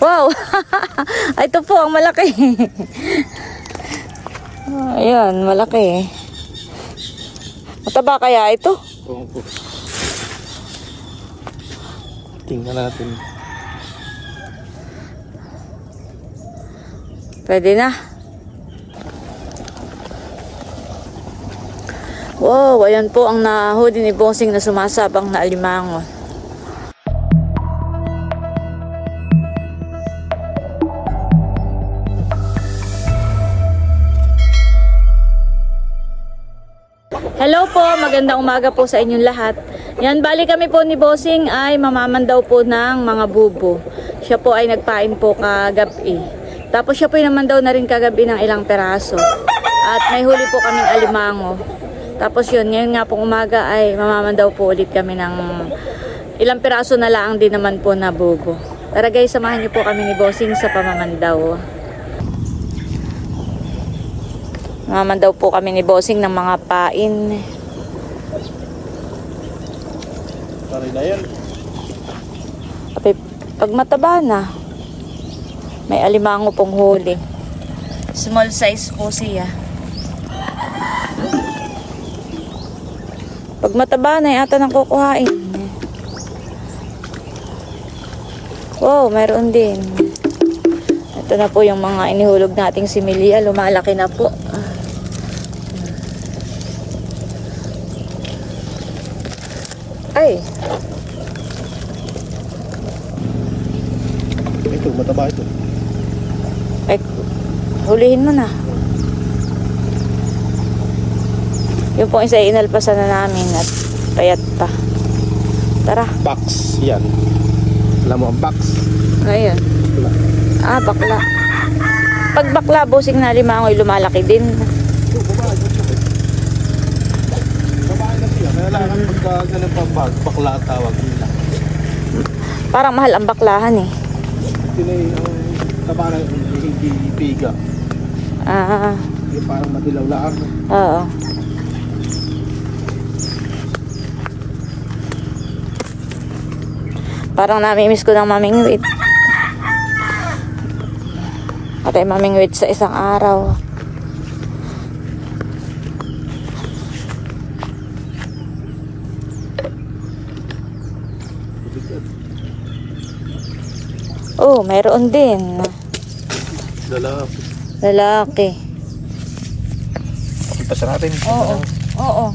Wow! Ito po ang malaki. Ayan, malaki. Mataba kaya ito? Oo po. Tingnan natin. Pwede na. Wow, ayan po ang nahuli ni Bossing na sumasabang na alimango. Po, magandang umaga po sa inyong lahat. Yan, bali kami po ni Bossing ay mamaman daw po ng mga bubo. Siya po ay nagpain po kagabi. Tapos siya po ay naman daw na rin kagabi ng ilang peraso. At may huli po kaming alimango. Tapos yun, ngayon nga pong umaga ay mamaman daw po ulit kami ng ilang peraso na lang din naman po na bubo. Tara guys, samahan niyo po kami ni Bossing sa pamamandaw. Mamaman daw po kami ni Bossing ng mga pain. Sorry na. Pag, mataba na, may alimango pong huli. Small size po siya. Pag mataba na, yata nang kukuhain. Wow, meron din. Ito na po yung mga inihulog nating similya. Lumalaki na po. Ay, Ito, mataba ito. Ay, hulihin mo na. Yung pong isa inalpasan na namin at payat pa. Tara. Box. Yan. Alam mo ang box? Wala. Ah, bakla. Pag bakla, busing na limangoy, lumalaki din. Bakla tawag nila. Parang mahal ang baklahan eh. Ito na yung ang taba na hindi piga. Ah, Yung parang madilaw lang. oo. Parang namimiss ko ng mamingwit. At ay mamingwit sa isang araw. Oh, mayroon din. Lalaki. Lalaki. Pakipasan natin. Oo. Oo.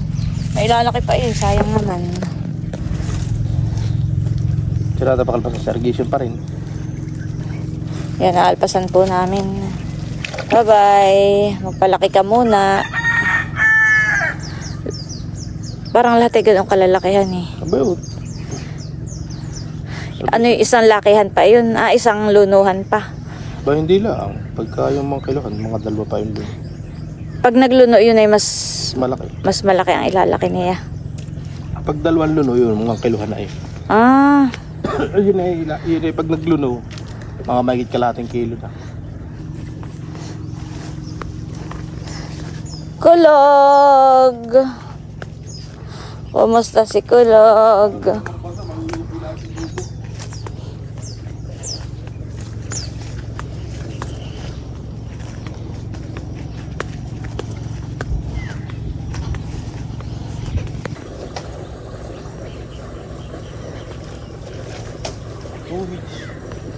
May lalaki pa eh. Sayang naman. Sira na pakalpas sa irrigation pa rin. Yan, naalpasan po namin. Bye-bye. Magpalaki ka muna. Parang lahat ay ganun kalalakihan eh. About. Ano yung isang lakihan pa yun? Ah, isang lunuhan pa. Ba hindi lang. Pagka yung mga kilohan, mga dalawa pa yun doon. Pag nagluno yun ay mas Malaki. mas malaki ang ilalaki niya. Pag dalawang luno yun, mga kilohan na eh. Ah, yun ay, ila- yun ay pag nagluno, mga mahigit kalating kilo na. kulog. Kumusta si kulog?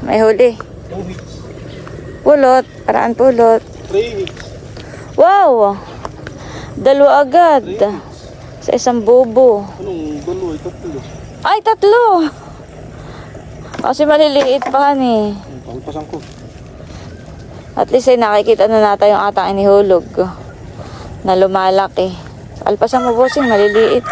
May huli. Pulot. Paraan pulot. Wow! Dalawa agad. Sa isang bubo. Anong dalawa? Tatlo. Ay, tatlo! Kasi maliliit pa ni. Ang pagpasan ko. At least ay nakikita na natin yung atang inihulog. Na lumalaki. Alpasan mo bossing, maliliit.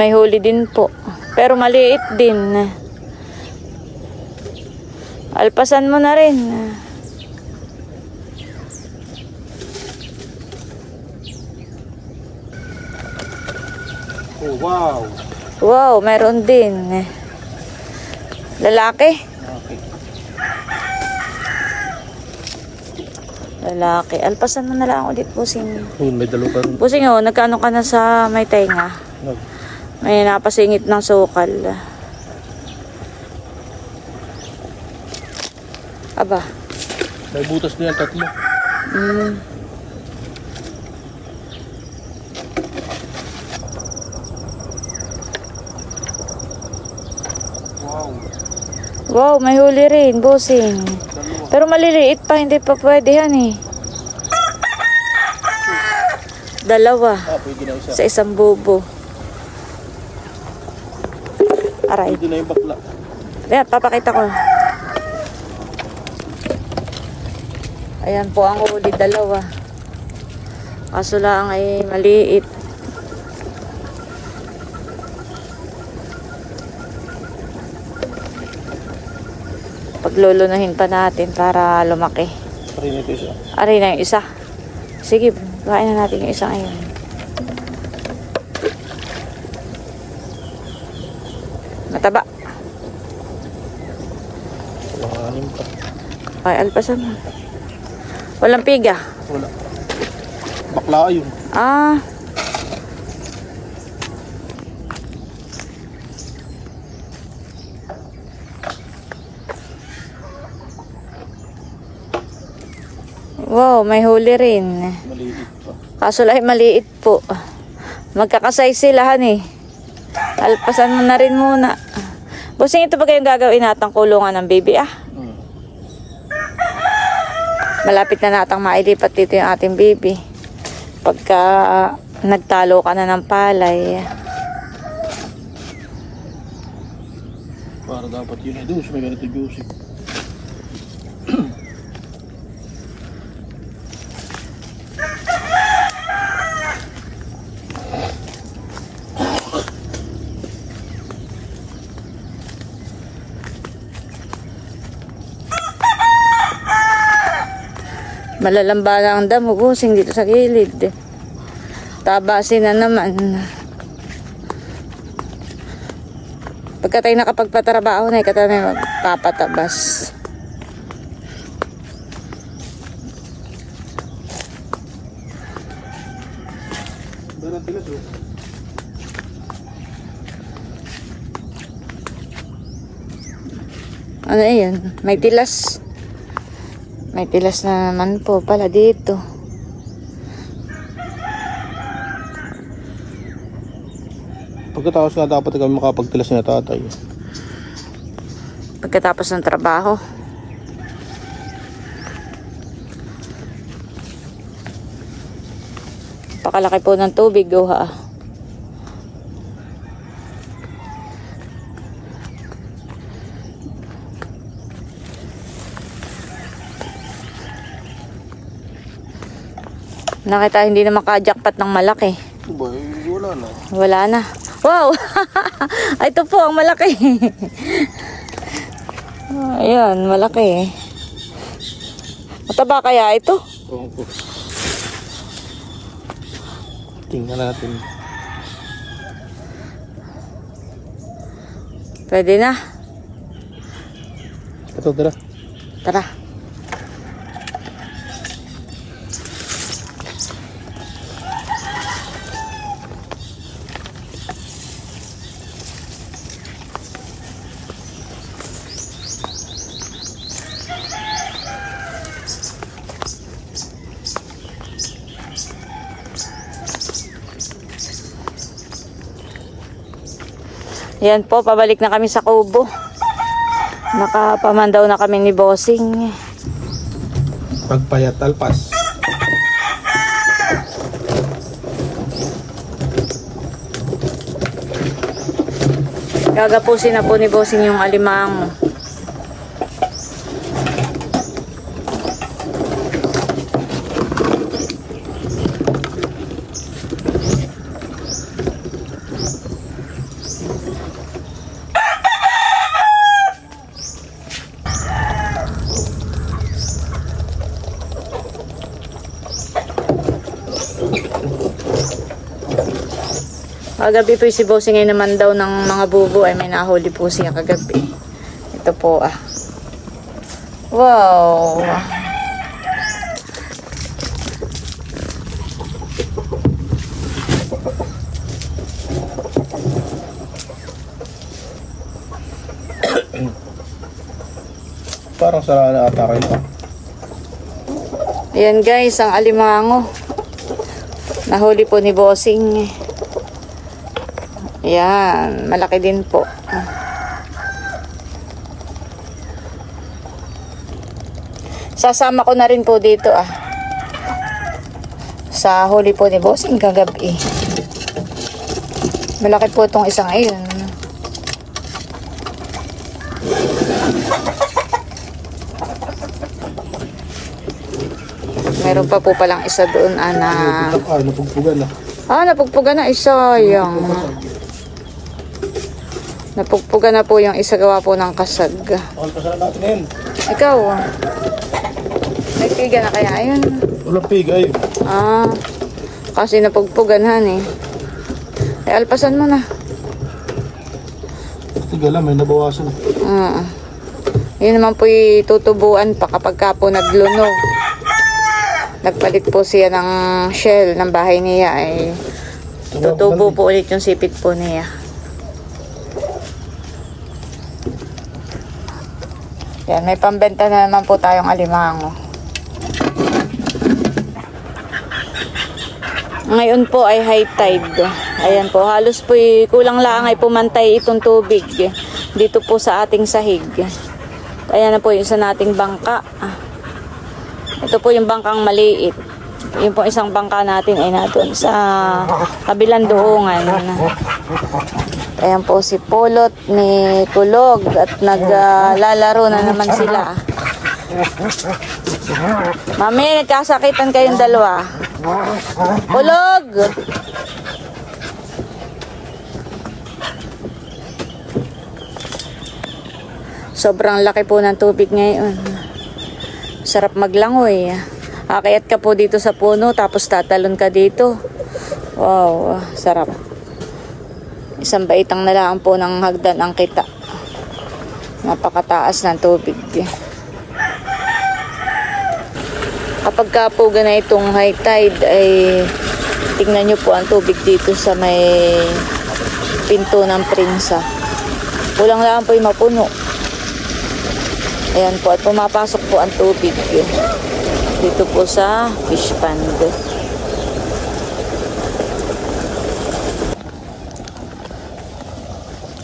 May huli din po. Pero maliit din. Alpasan mo na rin. Oh, wow. Wow, meron din. Lalaki? Lalaki. Alpasan mo na lang ulit, Pusing. Oh, may dalawa. Pusing, oh, nagkano ka na sa may tenga? Nag may napasingit ng sukal. Aba. may butas na yan, tatlo. Mm. Wow. Wow, may huli rin. Dalawa. Pero maliliit pa, hindi pa pwede yan eh. Dalawa Ah, pwede na isa. sa isang bubo. Aray. Pwede na yung bakla. Ayan, papakita ko. Ayan po ang huli, dalawa. Kaso lang ay maliit. Paglulunuhin pa natin para lumaki. Parin ito isa. Aray na yung isa. Sige, kain na natin yung isa ngayon. Mataba. Walang anim pa. Ay, alpasan mo. Walang piga. Wala. Bakla yun. Ah. Wow, may huli rin. Maliit pa. Kaso lang maliit po. Magkakasay sila han eh. Alpasan mo na rin muna. Busing ito ba kayong gagawin natang kulungan ng baby ah? Malapit na natang mailipat dito yung ating baby. Pagka nagtalo ka na ng palay. Para dapat yun ay doon. May ganito juicy. Malalamba na ang damo, busing dito sa gilid. Tabasin na naman. Pagka tayo nakapagpatrabaho na, ikata na magpapatabas. Darang tilas oh. Ano yun? May tilas. May tilas na naman po pala dito. Pagkatapos nga dapat kami makapagtilas na tatay. Pagkatapos ng trabaho. Pakalaki po ng tubig, oh ha. Nakita hindi na makajakpat ng malaki. Eh, wala na. Wala na. Wow! Ito po ang malaki. Ayan, malaki. Mataba kaya ito? Oo po. Tingnan natin. Pwede na. Ito, tara. Tara. Yan po, pabalik na kami sa kubo. Nakapamandaw na kami ni Bossing. Pagpayat alpas. Gagapusin na po ni Bossing yung alimang. Kagabi po si Bossing ay naman daw ng mga bubo ay may nahuli po siya kagabi. Ito po ah. Wow. Parang sara na ata kayo. Ayan guys, ang alimango. Nahuli po ni Bossing. Ayan, malaki din po. Sasama ko na rin po dito ah. Sa huli po ni Bossing kagabi. Malaki po itong isang ayun. Meron pa po palang isa doon ah, na... Ah, napugpugan na. Ah, napugpugan na isa. Yung... Napugpugan na po yung isa gawa po ng kasag. Ikaw, may piga na kaya ayun. Walang pig ay. Ah, kasi napugpugan han eh. Eh, alpasan mo na. Tiga lang, may nabawasan. Ah. Yun naman po tutubuan pa kapag ka po nagluno. Nagpalit po siya ng shell ng bahay niya ay tutubo po ulit yung sipit po niya. Yan, may pambenta na naman po tayong alimango. Ngayon po ay high tide. Ayan po, halos po kulang lang ay pumantay itong tubig dito po sa ating sahig. Ayan na po yung isa nating bangka. Ito po yung bangkang maliit. Yung po isang bangka natin ay natin sa kabilang doongan. Ayan po si Polot ni Kulog at naglalaro na naman sila. Mami, nagkasakitan kayong dalawa. Kulog! Sobrang laki po ng tubig ngayon. Sarap maglangoy. Akayat ka po dito sa puno tapos tatalon ka dito. Wow, sarap. Isang baitang na lang po ng hagdan ang kita. Napakataas ng tubig. Kapag ka po itong high tide ay tingnan nyo po ang tubig dito sa may pinto ng prinsa. Kulang lang po yung mapuno. Ayan po, at pumapasok po ang tubig dito po sa fish pond.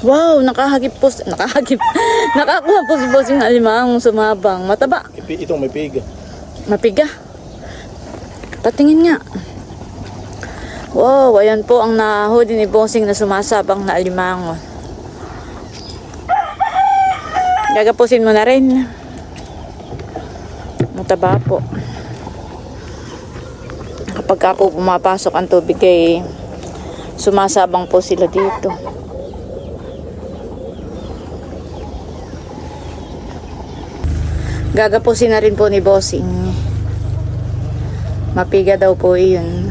Wow, nakahagip po, nakahagip, nakakuha po si Bossing alimang sumabang. Mataba, Itong may pig. mapiga. Patingin nga. Wow, ayan po ang nahuli ni Bossing na sumasabang na alimango. Gagapusin mo na rin. Mataba po. Kapag ka pumapasok ang tubig ay sumasabang po sila dito. Gagapusin na rin po ni Bossing. Mapiga daw po iyon.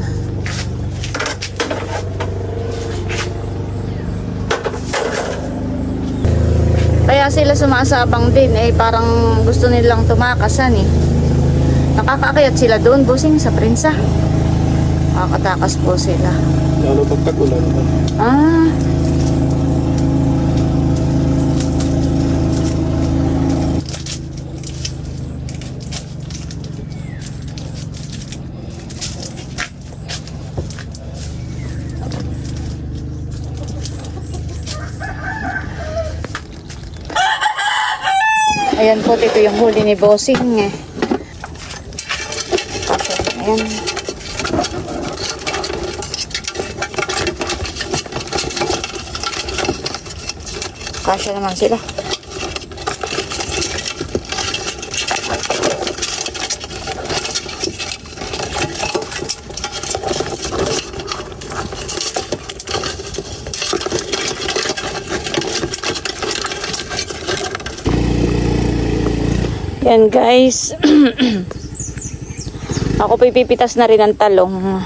Kaya sila sumasabang din eh parang gusto nilang tumakasan eh. Nakakakayat sila doon, busing sa prinsa. Nakakatakas po sila. Lalo pag tag-ulan. Ah. Ayan po, dito yung huli ni Bossing eh. Ayan. Kasya naman sila. Yan guys. Ako pa ipipitas na rin ang talong.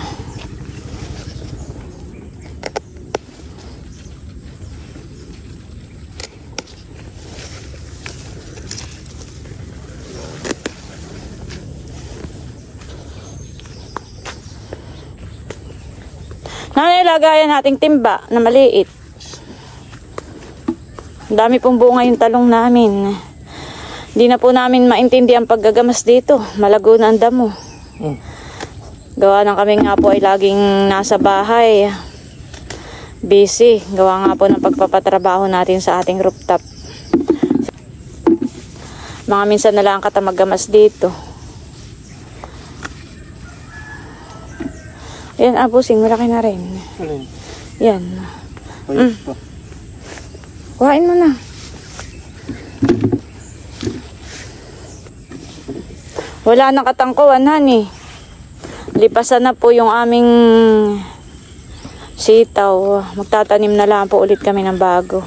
Nanay, lagayan nating timba na maliit. Dami pong bunga yung talong namin. Hindi na po namin maintindi ang paggagamas dito. Malago na ang damo. Hmm. Gawa ng kami nga po ay laging nasa bahay. Busy. Gawa nga po ng pagpapatrabaho natin sa ating rooftop. Mga minsan na lang katamagamas dito. Yan, abusing. Malaki na rin. Alin? Yan. Ayun pa. Kuhain mo na. Wala nang katangkuan, honey. Lipasan na po yung aming sitaw. Magtatanim na lang po ulit kami ng bago.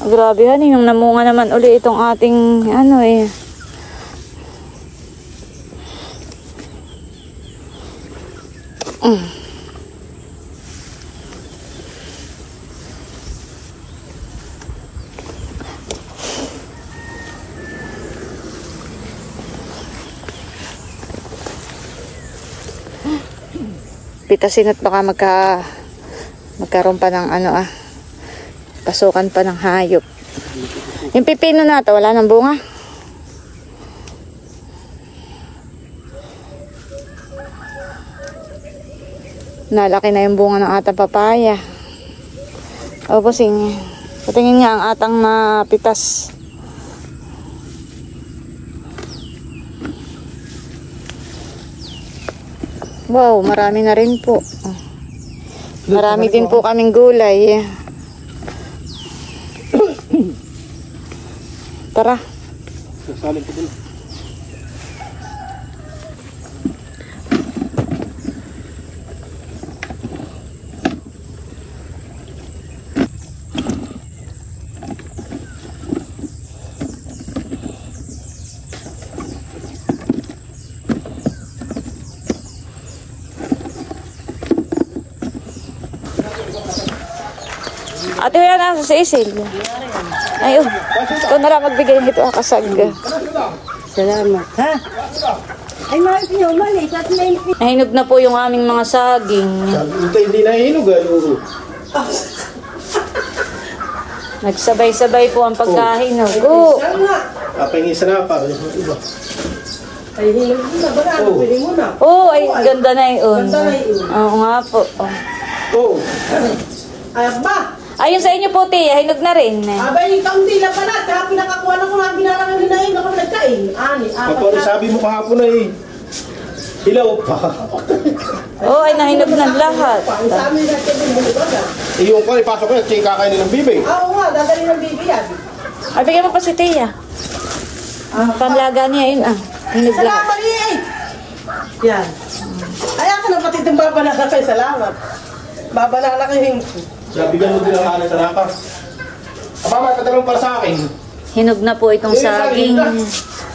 Ah, Grabe, honey. Yung namunga naman uli itong ating, ano eh. Pitasin at baka magka magkaroon pa ng ano ah pasukan pa ng hayop. Yung pipino na to wala ng bunga nalaki na yung bunga ng atang papaya o busing patingin nga ang atang na pitas Wow, marami na rin po. Marami din po kaming gulay. Tara. Sasalin ko dun. Na sa isil. Ay, oh. Ikaw na lang magbigay nito ah, kasag. Salamat. Ha? Ay, mahal niyo, mali. At may Nahinog na po yung aming mga saging. Sabi, hindi na hinog ah. Nagsabay-sabay po ang pagkahinog. Oh. Kapahingin sa napa. Iba. Ay, hinog na. Ba na? Oh. Pwede mo na. Oh, ay ganda na yun. Ganda na yun. Oo nga po. Oh. Oh. Ay, ba? Ayun sa inyo po, Tia, hinog na rin. Abay, kaunti lang pala. Kaya pinakakuha na ko na binarangan hinahin. Ako nagkain. Ani, apat Kapag na. sabi mo kahapon na eh. Hilaw pa. Oh, ay nahinog na lahat. Sa amin na din mo ba? Eh, yung ko, ipasok ko yan. Tsing kakainin ng bibig. Oo nga, dadali ng bibi yan. Ay, bigyan mo pa si Tia. Panlaga niya yun ah. Hinog lahat. Salamat, eh! Yan. Ay, ako na pati itong babanala kayo. Salamat. Babanala kayo yung... Nabigyan mo din ang kanin sa napa. Aba, may patalong para sa akin. Hinog na po itong saging.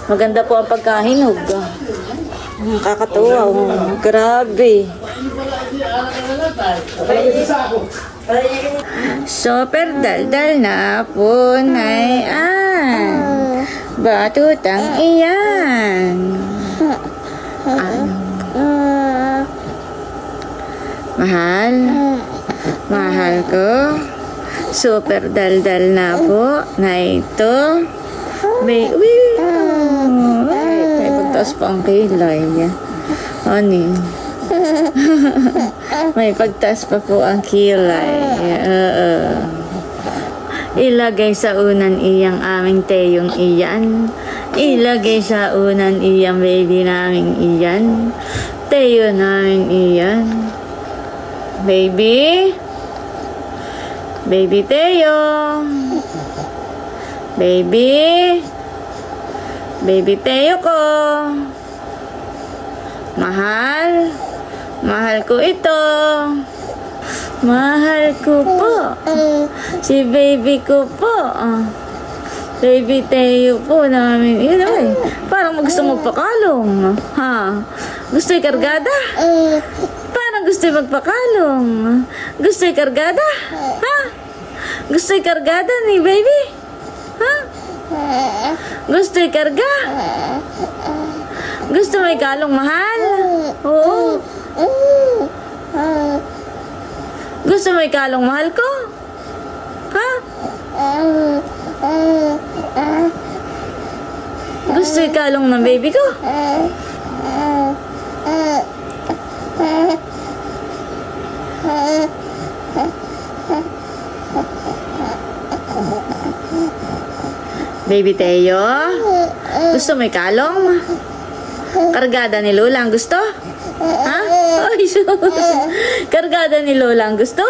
Maganda po ang pagkahinog. Nakakatuwa. Oh. Grabe. Super daldal na po na yan. Batutang iyan. Ano? Mahal? Mahal ko? Super daldal na po na ito. May, uy, ay, may pagtaas pa ang kilay. Honey. may pagtaas pa po ang kilay. Oo. Ilagay sa unan iyang aming teyong iyan. Ilagay sa unan iyang baby naming iyan. Teyo namin iyan. Baby? Baby Teo? Baby? Baby Teo ko? Mahal? Mahal ko ito. Mahal ko po. Si baby ko po. Baby Teo po namin. Yun ay. Parang gusto magpakalong. Ha? Gusto kargada? Parang gusto magpakalong. Gusto kargada? Ha? Gusto kargada ni baby? Ha? Gusto karga? Gusto may kalong mahal? Oo. Gusto mo ikalong mahal ko? Ha? Gusto ikalong ng baby ko? Baby Teo? Gusto mo ikalong? Kargada ni Lola ang gusto? Ha? Ay, sus. Kargada ni Lola ang gusto?